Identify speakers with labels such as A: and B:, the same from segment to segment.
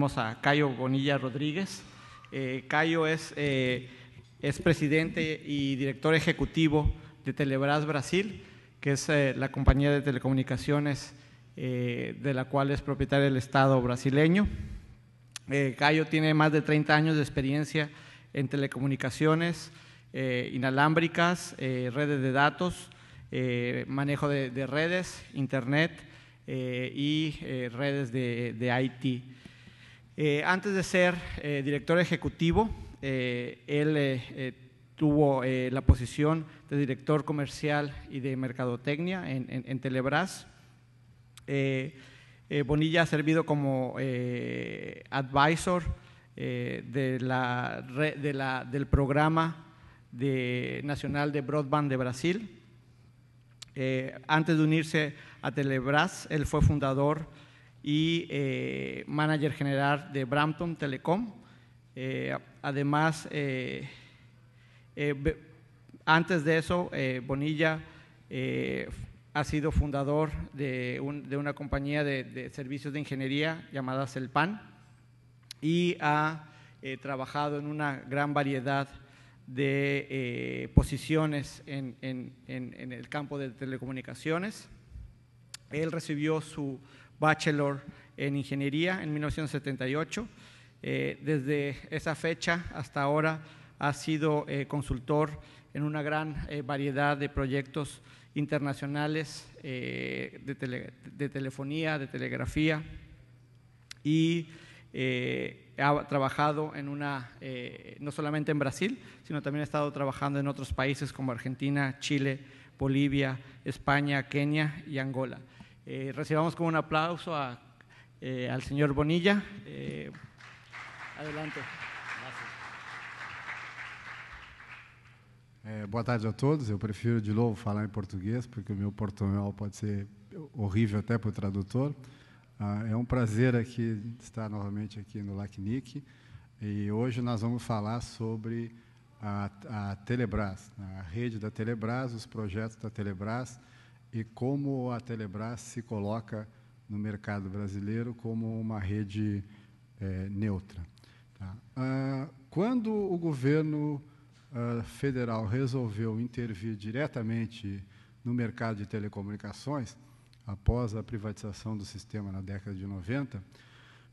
A: tenemos a Cayo Bonilla Rodríguez. Eh, Cayo es, eh, es presidente y director ejecutivo de Telebras Brasil, que es eh, la compañía de telecomunicaciones eh, de la cual es propietario el Estado brasileño. Eh, Cayo tiene más de 30 años de experiencia en telecomunicaciones inalámbricas, redes de datos, manejo de, de redes, internet y redes de, de IT. Eh, antes de ser eh, director ejecutivo, eh, él tuvo la posición de director comercial y de mercadotecnia en, en- Telebras. Bonilla ha servido como advisor del programa de- nacional de broadband de Brasil. Antes de unirse a Telebras, él fue fundador y eh, manager general de Brampton Telecom. Eh, además, eh, antes de eso, Bonilla ha sido fundador de, un- de una compañía de, servicios de ingeniería llamada Celpan y ha trabajado en una gran variedad de posiciones en el campo de telecomunicaciones. Él recibió su bachelor en ingeniería en 1978. Eh, desde esa fecha hasta ahora ha sido eh, consultor en una gran eh, variedad de proyectos internacionales eh, de, tele- de telefonía, de telegrafía y eh, ha trabajado en una, eh, no solamente en Brasil, sino también ha estado trabajando en otros países como Argentina, Chile, Bolivia, España, Kenia y Angola. Eh, recibamos con un aplauso a, eh, al señor Bonilla. Eh, adelante.
B: É, boa tarde a todos. Eu prefiro de novo falar em português, porque o meu portunhol pode ser horrível até para o tradutor. Ah, é um prazer aqui estar novamente aqui no LACNIC. E hoje nós vamos falar sobre a, a Telebrás, a rede da Telebrás, os projetos da Telebrás e como a Telebrás se coloca no mercado brasileiro como uma rede eh, neutra. Tá? Ah, quando o governo ah, federal resolveu intervir diretamente no mercado de telecomunicações, após a privatização do sistema na década de 90,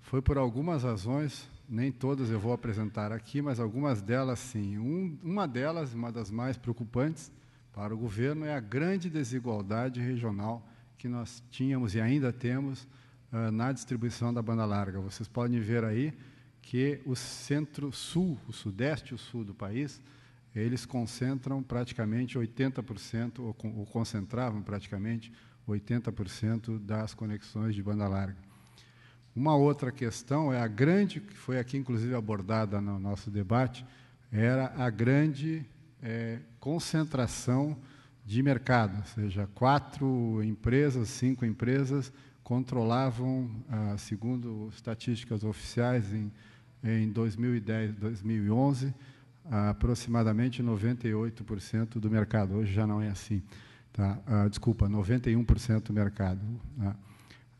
B: foi por algumas razões, nem todas eu vou apresentar aqui, mas algumas delas sim. Um, uma delas, uma das mais preocupantes para o governo, é a grande desigualdade regional que nós tínhamos e ainda temos ah, na distribuição da banda larga. Vocês podem ver aí que o centro-sul, o sudeste e o sul do país, eles concentram praticamente 80%, ou, ou concentravam praticamente 80% das conexões de banda larga. Uma outra questão é a grande, que foi aqui inclusive abordada no nosso debate, era a grande eh, concentração de mercado, ou seja, quatro empresas, cinco empresas controlavam, ah, segundo estatísticas oficiais, em, em 2010, 2011, aproximadamente 98% do mercado. Hoje já não é assim. Tá? Ah, desculpa, 91% do mercado. Tá?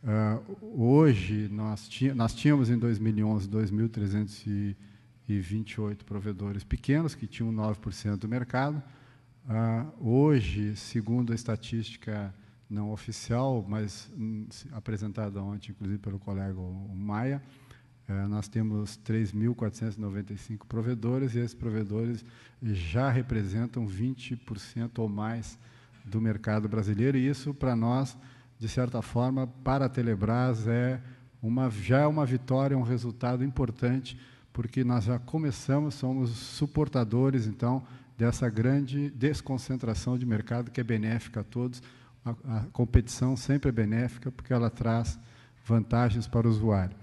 B: Ah, hoje, nós tínhamos em 2011 2.328 provedores pequenos, que tinham 9% do mercado. Ah, hoje, segundo a estatística não oficial, mas hum, se- apresentada ontem, inclusive pelo colega Maia, eh, nós temos 3.495 provedores e esses provedores já representam 20% ou mais do mercado brasileiro. E isso para nós, de certa forma, para a Telebrás é uma já é uma vitória, um resultado importante, porque nós já começamos, somos suportadores então dessa grande desconcentração de mercado que é benéfica a todos. A, a competição sempre é benéfica porque ela traz vantagens para o usuário.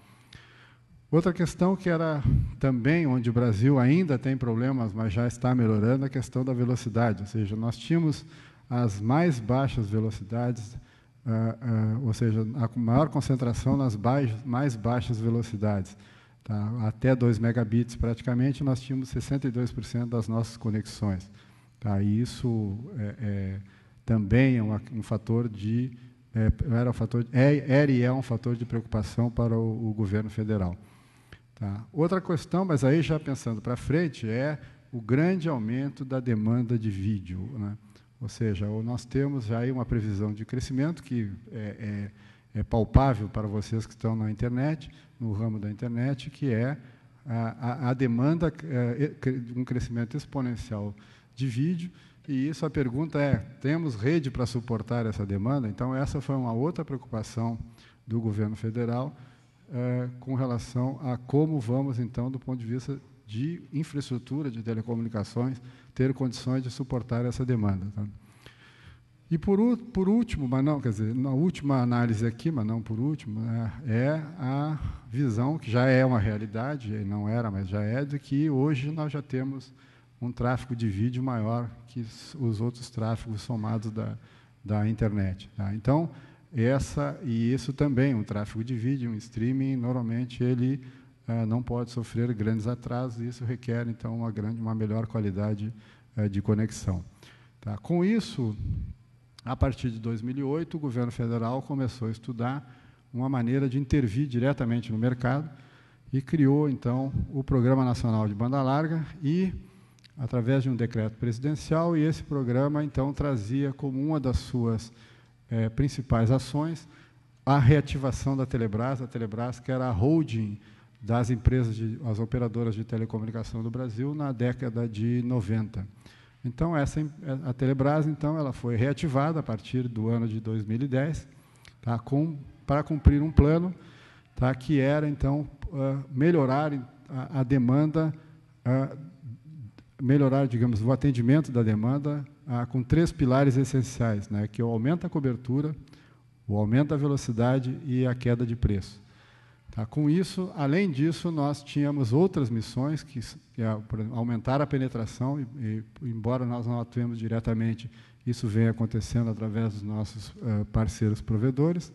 B: Outra questão que era também onde o Brasil ainda tem problemas, mas já está melhorando, é a questão da velocidade. Ou seja, nós tínhamos as mais baixas velocidades, ah, ah, ou seja, a maior concentração nas mais baixas velocidades. Tá? Até 2 megabits, praticamente, nós tínhamos 62% das nossas conexões. Tá? E isso é, é, também é um fator de é, era um fator é, era e é um fator de preocupação para o, o governo federal. Tá? Outra questão, mas aí já pensando para frente, é o grande aumento da demanda de vídeo. Né? Ou seja, nós temos já aí uma previsão de crescimento que é, é, é palpável para vocês que estão na internet, no ramo da internet, que é a, a, demanda, é, um crescimento exponencial de vídeo, e isso a pergunta é: temos rede para suportar essa demanda? Então, essa foi uma outra preocupação do governo federal é, com relação a como vamos, então, do ponto de vista de infraestrutura de telecomunicações, ter condições de suportar essa demanda. Tá? E por, por último, mas não, quer dizer, na última análise aqui, mas não por último, né, é a visão, que já é uma realidade, não era, mas já é, de que hoje nós já temos um tráfego de vídeo maior que os outros tráfegos somados da, da internet. Tá? Então, essa e isso também, um tráfego de vídeo, um streaming, normalmente ele ah, não pode sofrer grandes atrasos, e isso requer, então, uma, grande, uma melhor qualidade ah, de conexão. Tá? Com isso, a partir de 2008, o governo federal começou a estudar uma maneira de intervir diretamente no mercado e criou, então, o Programa Nacional de Banda Larga e, através de um decreto presidencial, e esse programa, então, trazia como uma das suas eh, principais ações a reativação da Telebrás, a Telebrás que era a holding das empresas, de, as operadoras de telecomunicação do Brasil na década de 90. Então, essa, a Telebrás, então, ela foi reativada a partir do ano de 2010, tá, com, para cumprir um plano tá, que era, então, uh, melhorar a, a demanda, uh, melhorar, digamos, o atendimento da demanda uh, com três pilares essenciais, né, que é o aumento da cobertura, o aumento da velocidade e a queda de preço. Tá? Com isso, além disso, nós tínhamos outras missões, que, que é aumentar a penetração, e, e, embora nós não atuemos diretamente, isso vem acontecendo através dos nossos uh, parceiros provedores.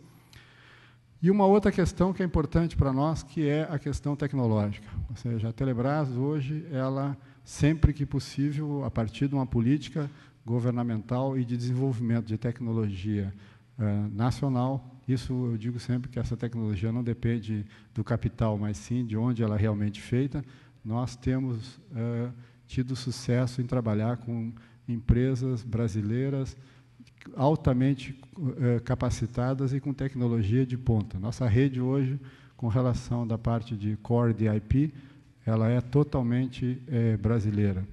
B: E uma outra questão que é importante para nós, que é a questão tecnológica. Ou seja, a Telebrás, hoje, ela, sempre que possível, a partir de uma política governamental e de desenvolvimento de tecnologia uh, nacional, isso eu digo sempre que essa tecnologia não depende do capital, mas sim de onde ela é realmente feita. Nós temos uh, tido sucesso em trabalhar com empresas brasileiras altamente uh, capacitadas e com tecnologia de ponta. Nossa rede hoje, com relação da parte de core de IP, ela é totalmente uh, brasileira.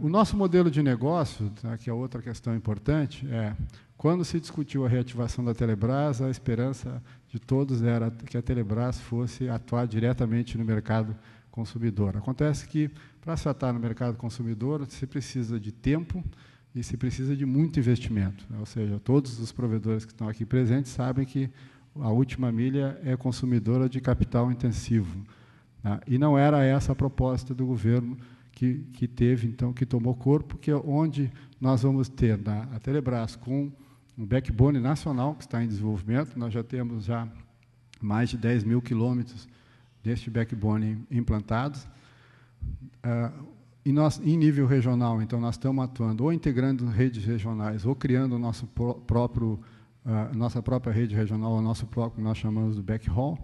B: o nosso modelo de negócio, tá, que é outra questão importante, é quando se discutiu a reativação da Telebrás, a esperança de todos era que a Telebrás fosse atuar diretamente no mercado consumidor. Acontece que, para se atuar no mercado consumidor, se precisa de tempo e se precisa de muito investimento. Ou seja, todos os provedores que estão aqui presentes sabem que a última milha é consumidora de capital intensivo. Né? E não era essa a proposta do governo que, que teve, então, que tomou corpo, que é onde nós vamos ter né, a Telebrás com um backbone nacional que está em desenvolvimento. Nós já temos já mais de 10 mil quilômetros deste backbone implantados. Uh, e nós, em nível regional, então, nós estamos atuando ou integrando redes regionais ou criando nosso próprio, uh, nossa própria rede regional, o nosso próprio, nós chamamos de backhaul,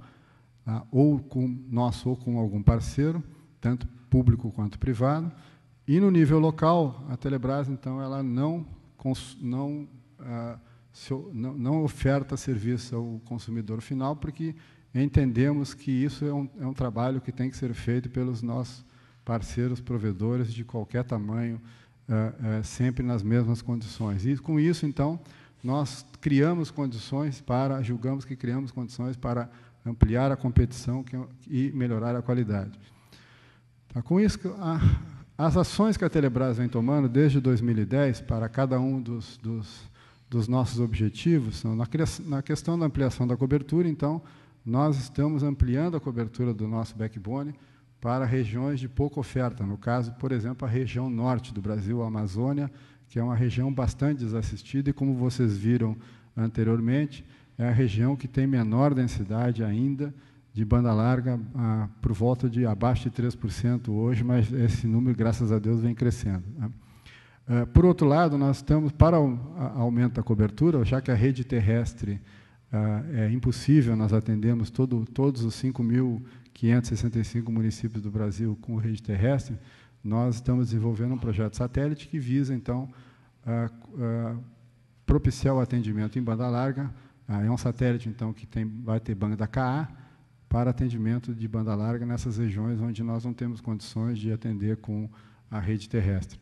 B: uh, ou com nosso ou com algum parceiro, tanto público quanto privado. E no nível local, a Telebrás, então, ela não, não não, não, oferta serviço ao consumidor final, porque entendemos que isso é um, é um, trabalho que tem que ser feito pelos nossos parceiros provedores de qualquer tamanho, uh, uh, sempre nas mesmas condições. E com isso, então, nós criamos condições para, julgamos que criamos condições para ampliar a competição que, e melhorar a qualidade. Tá, com isso, a, as ações que a Telebrás vem tomando desde 2010 para cada um dos, dos dos nossos objetivos são na, na questão da ampliação da cobertura, então, nós estamos ampliando a cobertura do nosso backbone para regiões de pouca oferta. No caso, por exemplo, a região norte do Brasil, a Amazônia, que é uma região bastante desassistida e, como vocês viram anteriormente, é a região que tem menor densidade ainda de banda larga, ah, por volta de abaixo de 3% hoje, mas esse número, graças a Deus, vem crescendo. Né? Uh, por outro lado, nós estamos, para o aumento da cobertura, já que a rede terrestre é impossível nós atendemos todo, todos os 5.565 municípios do Brasil com rede terrestre, nós estamos desenvolvendo um projeto satélite que visa, então, propiciar o atendimento em banda larga. é um satélite, então, que tem, vai ter banda KA para atendimento de banda larga nessas regiões onde nós não temos condições de atender com a rede terrestre.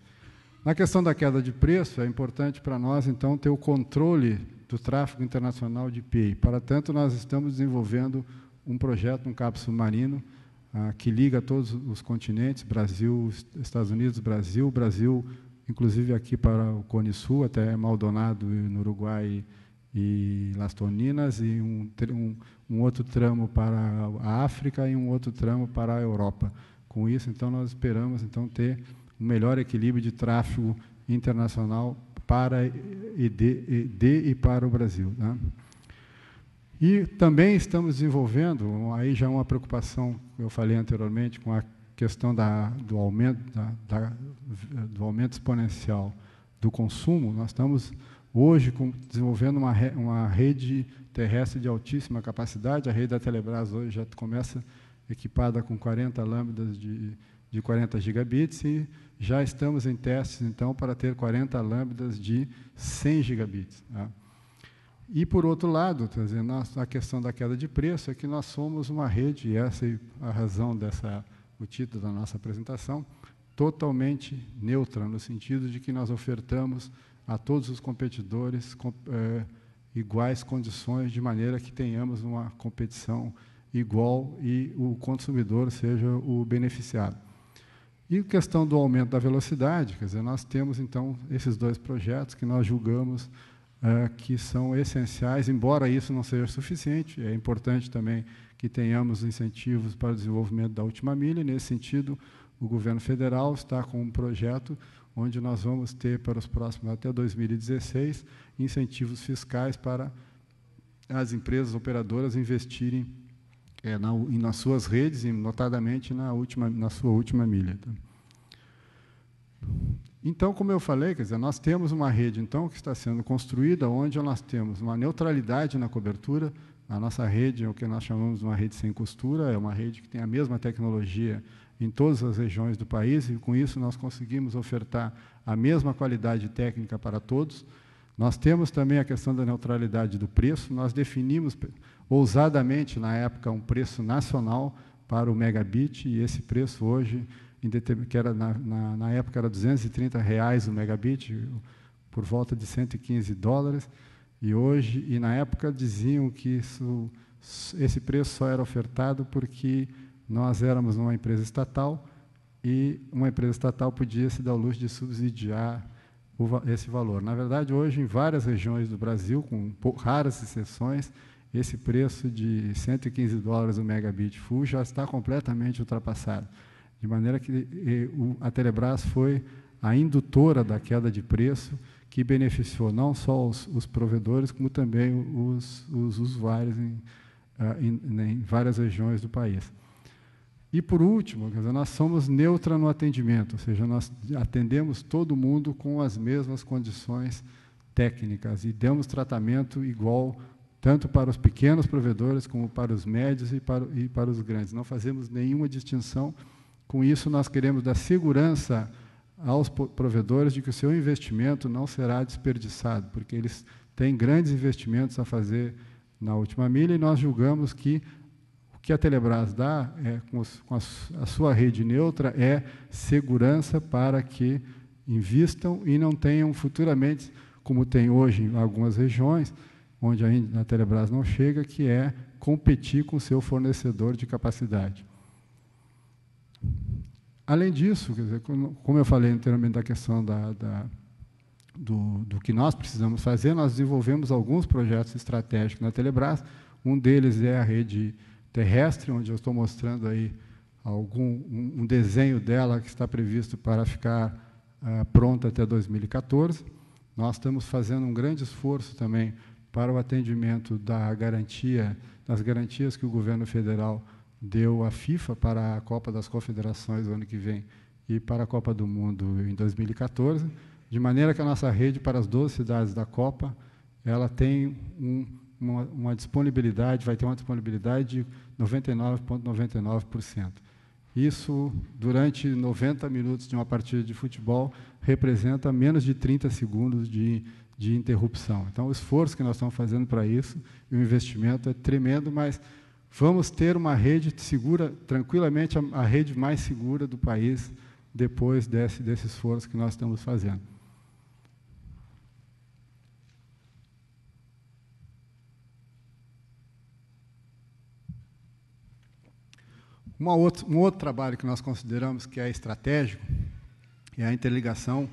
B: Na questão da queda de preço, é importante para nós, então, ter o controle do tráfego internacional de PI. Para tanto, nós estamos desenvolvendo um projeto, um cabo submarino, ah, que liga todos os continentes, Brasil, Estados Unidos, Brasil, Brasil, inclusive aqui para o Cone Sul, até Maldonado, no Uruguai e Las Toninas, e um, um, um outro tramo para a África e um outro tramo para a Europa. Com isso, então, nós esperamos então ter um melhor equilíbrio de tráfego internacional para e de, e, para o Brasil. Né? E também estamos desenvolvendo, aí já uma preocupação eu falei anteriormente com a questão da, do, aumento, da, da, do aumento exponencial do consumo, nós estamos hoje com, desenvolvendo uma, re, uma rede terrestre de altíssima capacidade, a rede da Telebrás hoje já começa equipada com 40 lâmpadas de, de 40 gigabits e já estamos em testes, então, para ter 40 lambdas de 100 gigabits. Tá? E, por outro lado, trazendo a questão da queda de preço, é que nós somos uma rede, e essa é a razão dessa, o título da nossa apresentação, totalmente neutra, no sentido de que nós ofertamos a todos os competidores com, é, iguais condições, de maneira que tenhamos uma competição igual e o consumidor seja o beneficiado. E questão do aumento da velocidade, quer dizer, nós temos então esses dois projetos que nós julgamos é, que são essenciais, embora isso não seja suficiente, é importante também que tenhamos incentivos para o desenvolvimento da última milha, nesse sentido, o governo federal está com um projeto onde nós vamos ter para os próximos até 2016 incentivos fiscais para as empresas operadoras investirem é, na, nas suas redes e notadamente na, última, na sua última milha. Tá? Então, como eu falei, quer dizer, nós temos uma rede então que está sendo construída onde nós temos uma neutralidade na cobertura. A nossa rede é o que nós chamamos de uma rede sem costura, é uma rede que tem a mesma tecnologia em todas as regiões do país e com isso nós conseguimos ofertar a mesma qualidade técnica para todos. Nós temos também a questão da neutralidade do preço. Nós definimos ousadamente, na época, um preço nacional para o megabit, e esse preço hoje, que era na, na, na época era 230 reais o megabit, por volta de 115 dólares, e hoje, e na época diziam que isso, esse preço só era ofertado porque nós éramos uma empresa estatal e uma empresa estatal podia se dar o luxo de subsidiar o, esse valor. Na verdade, hoje, em várias regiões do Brasil, com raras exceções, esse preço de 115 dólares o megabit full já está completamente ultrapassado. De maneira que a Telebrás foi a indutora da queda de preço, que beneficiou não só os, os provedores, como também os, os usuários em, ah, em, em, várias regiões do país. E, por último, dizer, nós somos neutra no atendimento, ou seja, nós atendemos todo mundo com as mesmas condições técnicas e damos tratamento igual tanto para os pequenos provedores como para os médios e para, e para os grandes. Não fazemos nenhuma distinção. Com isso, nós queremos dar segurança aos provedores de que o seu investimento não será desperdiçado, porque eles têm grandes investimentos a fazer na última milha e nós julgamos que o que a Telebrás dá é, com, os, com a, a sua rede neutra é segurança para que invistam e não tenham futuramente, como tem hoje em algumas regiões, onde a Telebrás não chega, que é competir com o seu fornecedor de capacidade. Além disso, dizer, como eu falei anteriormente da questão da, da, do, do, que nós precisamos fazer, nós desenvolvemos alguns projetos estratégicos na Telebrás. Um deles é a rede terrestre, onde eu estou mostrando aí algum um, um desenho dela que está previsto para ficar uh, pronta até 2014. Nós estamos fazendo um grande esforço também para o atendimento da garantia, das garantias que o governo federal deu à FIFA para a Copa das Confederações ano que vem e para a Copa do Mundo em 2014, de maneira que a nossa rede para as 12 cidades da Copa, ela tem um uma, uma disponibilidade, vai ter uma disponibilidade de 99,99%. Isso, durante 90 minutos de uma partida de futebol, representa menos de 30 segundos de, de interrupção. Então, o esforço que nós estamos fazendo para isso, e o investimento é tremendo, mas vamos ter uma rede segura, tranquilamente a, a rede mais segura do país, depois desse, desse esforço que nós estamos fazendo. Outra, um outro trabalho que nós consideramos que é estratégico é a interligação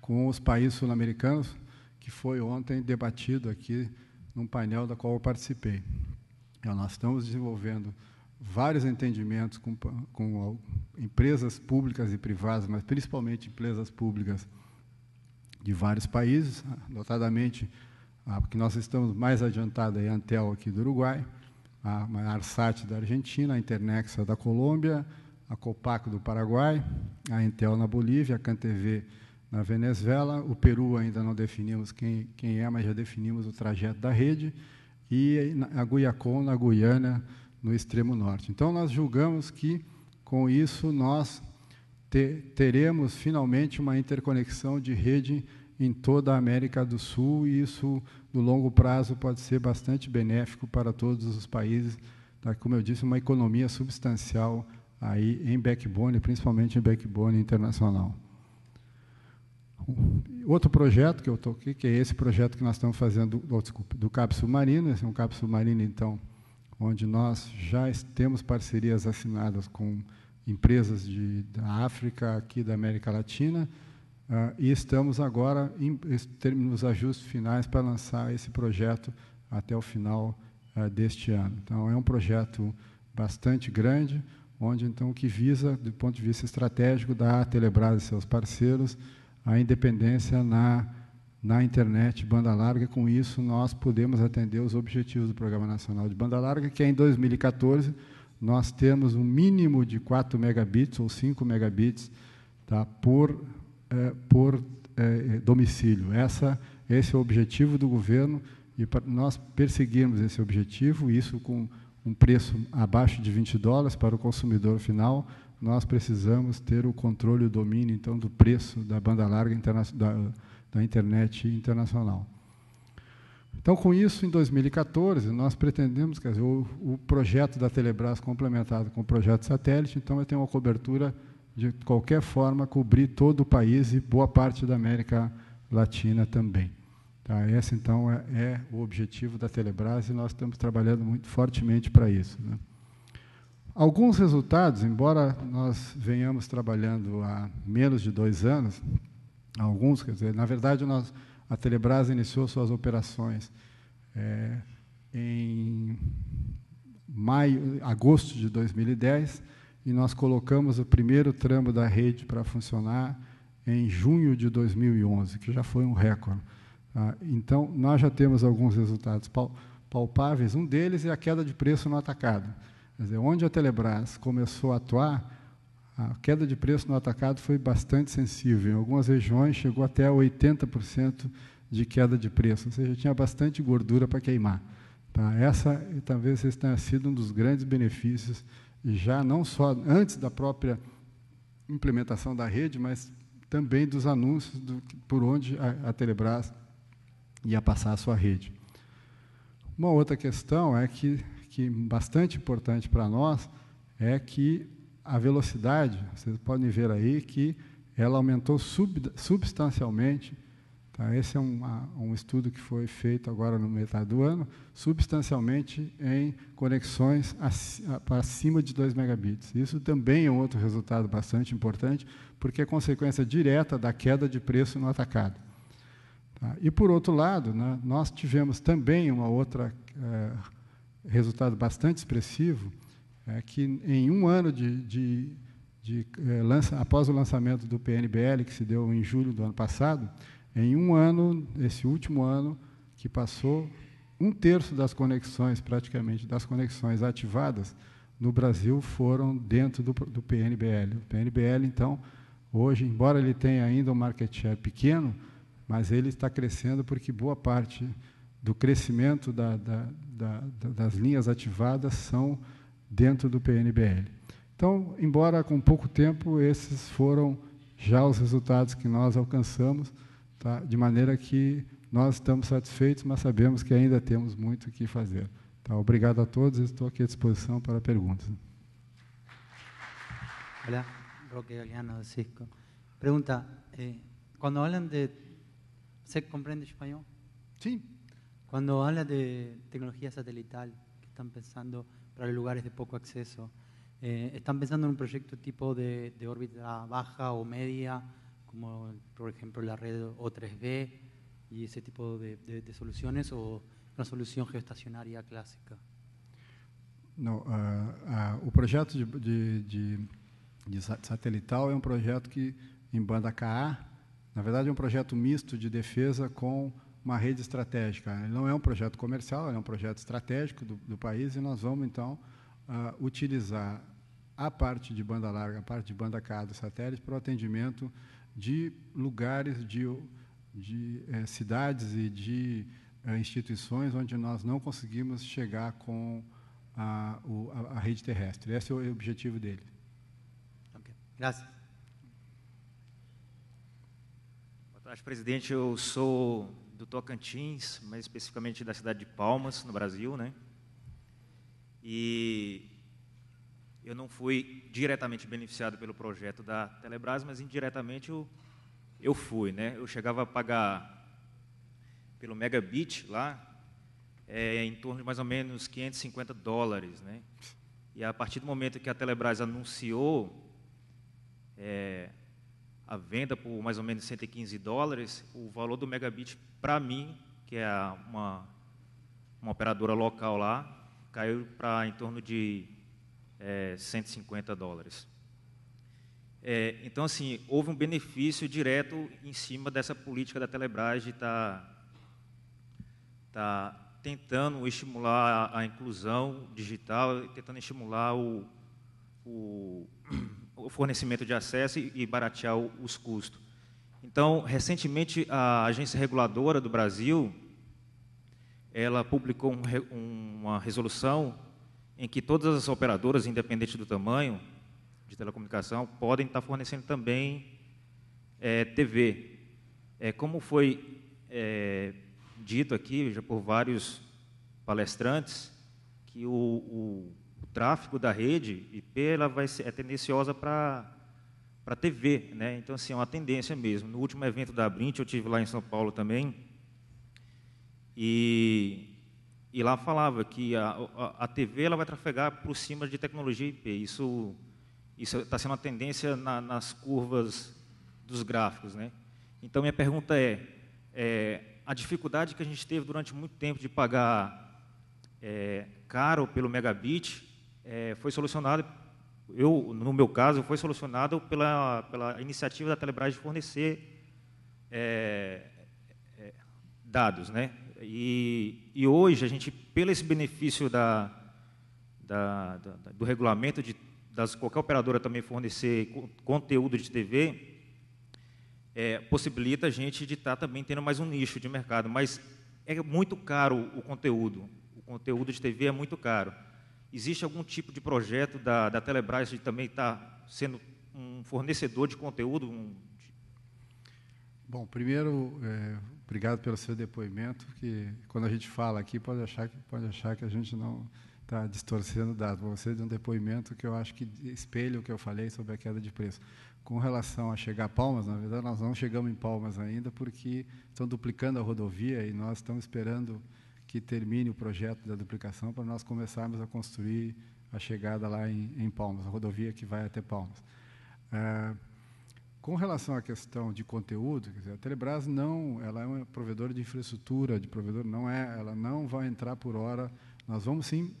B: com os países sul-americanos, que foi ontem debatido aqui num painel da qual eu participei. Então, nós estamos desenvolvendo vários entendimentos com, com empresas públicas e privadas, mas principalmente empresas públicas de vários países, notadamente a que nós estamos mais adiantados é a Antel aqui do Uruguai, a Arsat da Argentina, a Internexa da Colômbia, a Copac do Paraguai, a Intel na Bolívia, a CanTV na Venezuela, o Peru ainda não definimos quem, quem é, mas já definimos o trajeto da rede, e a Guiacom na Guiana, no extremo norte. Então, nós julgamos que, com isso, nós te, teremos finalmente uma interconexão de rede em toda a América do Sul, e isso, no longo prazo, pode ser bastante benéfico para todos os países, tá? como eu disse, uma economia substancial aí em backbone, principalmente em backbone internacional. Outro projeto que eu estou aqui, que é esse projeto que nós estamos fazendo, oh, desculpa, do cabo submarino, esse é um cabo submarino, então, onde nós já temos parcerias assinadas com empresas de, da África, aqui da América Latina, uh, e estamos agora em, em os ajustes finais para lançar esse projeto até o final uh, deste ano. Então, é um projeto bastante grande, onde, então, que visa, do ponto de vista estratégico, da Telebrás e seus parceiros, a independência na, na internet banda larga. Com isso, nós podemos atender os objetivos do Programa Nacional de Banda Larga, que é em 2014 nós temos um mínimo de 4 megabits ou 5 megabits tá, por, é, por é, domicílio. Essa, esse é o objetivo do governo e para nós perseguirmos esse objetivo, isso com um preço abaixo de 20 dólares para o consumidor final, nós precisamos ter o controle e o domínio, então, do preço da banda larga da, da internet internacional. Então, com isso, em 2014, nós pretendemos, quer dizer, o, o, projeto da Telebrás complementado com o projeto satélite, então vai ter uma cobertura de qualquer forma cobrir todo o país e boa parte da América Latina também. Tá? Esse, então, é, é o objetivo da Telebrás e nós estamos trabalhando muito fortemente para isso. Né? Alguns resultados, embora nós venhamos trabalhando há menos de dois anos, alguns, quer dizer, na verdade, nós, a Telebrás iniciou suas operações é, em maio, agosto de 2010, e nós colocamos o primeiro tramo da rede para funcionar em junho de 2011, que já foi um recorde. Tá? Então, nós já temos alguns resultados palpáveis. Um deles é a queda de preço no atacado. Quer dizer, onde a Telebrás começou a atuar, a queda de preço no atacado foi bastante sensível. Em algumas regiões chegou até 80% de queda de preço, ou seja, tinha bastante gordura para queimar. Tá? Essa talvez esse tenha sido um dos grandes benefícios, já não só antes da própria implementação da rede, mas também dos anúncios do, por onde a, a Telebrás ia passar a sua rede. Uma outra questão é que que bastante importante para nós é que a velocidade, vocês podem ver aí que ela aumentou sub, substancialmente. Tá? Esse é um, um estudo que foi feito agora no metade do ano, substancialmente em conexões acima de 2 megabits. Isso também é um outro resultado bastante importante, porque é consequência direta da queda de preço no atacado. Tá? E, por outro lado, né, nós tivemos também uma outra é, resultado bastante expressivo, é que em um ano de, de, de é, lança, após o lançamento do PNBL, que se deu em julho do ano passado, em um ano, esse último ano que passou, um terço das conexões, praticamente, das conexões ativadas no Brasil foram dentro do, do PNBL. O PNBL, então, hoje, embora ele tenha ainda um market share pequeno, mas ele está crescendo porque boa parte do crescimento da, da, da, das linhas ativadas são dentro do PNBL. Então, embora com pouco tempo, esses foram já os resultados que nós alcançamos, tá? de maneira que nós estamos satisfeitos, mas sabemos que ainda temos muito o que fazer. Tá? Obrigado a todos, estou aqui à disposição para perguntas.
C: Olá, Roque Galeano de Cisco. Pergunta, eh, quando falam de... Você compreende espanhol?
B: Sim.
C: Quando habla de tecnologia satelital, que están pensando para lugares de poco acceso, eh, ¿están pensando en un proyecto tipo de, órbita baja o media, como por ejemplo la red O3B y ese tipo de, de, de soluciones, o una solución geoestacionária clássica?
B: Não, uh, uh, o projeto de, satelital é um projeto que, em banda KA, na verdade é um projeto misto de defesa com uma rede estratégica. Ele não é um projeto comercial, é um projeto estratégico do, do país e nós vamos, então, uh, utilizar a parte de banda larga, a parte de banda K do satélite para o atendimento de lugares, de, de eh, cidades e de eh, instituições onde nós não conseguimos chegar com a, o, a, a, rede terrestre. Esse é o objetivo dele.
C: Ok, graças.
D: Boa tarde, presidente. Eu sou do Tocantins, mais especificamente da cidade de Palmas, no Brasil, né? E eu não fui diretamente beneficiado pelo projeto da Telebrás, mas indiretamente eu, eu fui, né? Eu chegava a pagar pelo megabit lá é, em torno de mais ou menos 550 dólares, né? E a partir do momento que a Telebrás anunciou é, a venda por mais ou menos 115 dólares, o valor do megabit para mim, que é uma, uma operadora local lá, caiu para em torno de é, 150 dólares. É, então, assim, houve um benefício direto em cima dessa política da Telebrás de estar tá, tá tentando estimular a, inclusão digital, tentando estimular o, o o fornecimento de acesso e, baratear os custos. Então, recentemente, a Agência Reguladora do Brasil, ela publicou um, uma resolução em que todas as operadoras, independente do tamanho de telecomunicação, podem estar fornecendo também é, TV. É, como foi é, dito aqui já por vários palestrantes, que o, o tráfego da rede IP ela vai ser, é tendenciosa para para TV, né? Então assim é uma tendência mesmo. No último evento da Brint eu tive lá em São Paulo também e e lá falava que a, a, a TV ela vai trafegar por cima de tecnologia IP. Isso isso está sendo uma tendência na, nas curvas dos gráficos, né? Então minha pergunta é, é, a dificuldade que a gente teve durante muito tempo de pagar é, caro pelo megabit é, foi solucionado, eu, no meu caso, foi solucionado pela, pela iniciativa da Telebrás de fornecer é, é, dados. Né? E, e, hoje, a gente, pelo esse benefício da, da, da, do regulamento de das, qualquer operadora também fornecer conteúdo de TV, é, possibilita a gente de estar também tendo mais um nicho de mercado. Mas é muito caro o conteúdo. O conteúdo de TV é muito caro. Existe algum tipo de projeto da, da Telebrás de também estar tá sendo um fornecedor de conteúdo? Um...
B: Bom, primeiro, é, obrigado pelo seu depoimento, que quando a gente fala aqui, pode achar que, pode achar que a gente não está distorcendo dados. Você de um depoimento que eu acho que espelha o que eu falei sobre a queda de preço. Com relação a chegar a Palmas, na verdade, nós não chegamos em Palmas ainda, porque estão duplicando a rodovia e nós estamos esperando que termine o projeto da duplicação para nós começarmos a construir a chegada lá em, em Palmas, a rodovia que vai até Palmas. É, com relação à questão de conteúdo, dizer, a Telebrás não, ela é uma provedora de infraestrutura, de provedor não é, ela não vai entrar por hora. Nós vamos sim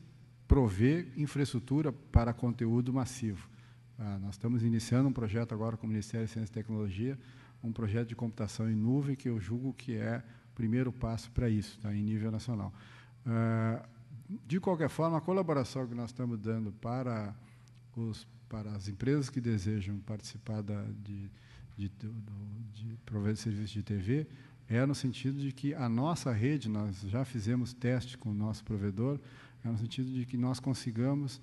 B: prover infraestrutura para conteúdo massivo. Ah, nós estamos iniciando um projeto agora com o Ministério de Ciência e Tecnologia, um projeto de computação em nuvem que eu julgo que é primeiro passo para isso, tá, em nível nacional. Uh, de qualquer forma, a colaboração que nós estamos dando para, os, para as empresas que desejam participar da, de, de, de prover serviços de TV, é no sentido de que a nossa rede, nós já fizemos teste com o nosso provedor, é no sentido de que nós consigamos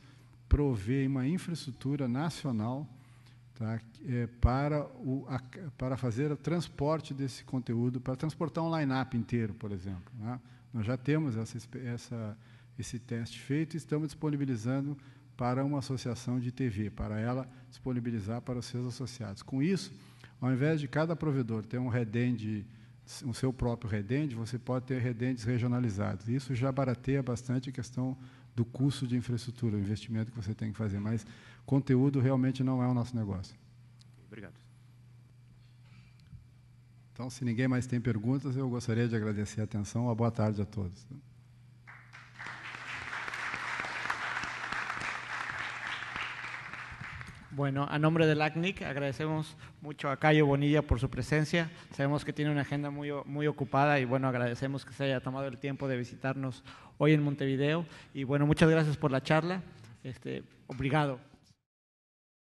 B: prover uma infraestrutura nacional tá, é, para, o, a, para fazer o transporte desse conteúdo, para transportar um line-up inteiro, por exemplo. Né? Nós já temos essa, essa, esse teste feito e estamos disponibilizando para uma associação de TV, para ela disponibilizar para os seus associados. Com isso, ao invés de cada provedor ter um redende, o seu próprio redende, você pode ter redendes regionalizados. Isso já barateia bastante a questão do custo de infraestrutura, o investimento que você tem que fazer. Mas conteúdo realmente não é o nosso negócio.
D: Obrigado.
B: Então, se ninguém mais tem perguntas, eu gostaria de agradecer a atenção. Uma boa tarde a todos.
A: Bueno, a nombre del ACNIC agradecemos mucho a Cayo Bonilla por su presencia. Sabemos que tiene una agenda muy, muy ocupada y bueno, agradecemos que se haya tomado el tiempo de visitarnos hoy en Montevideo. Y bueno, muchas gracias por la charla. Este, obrigado.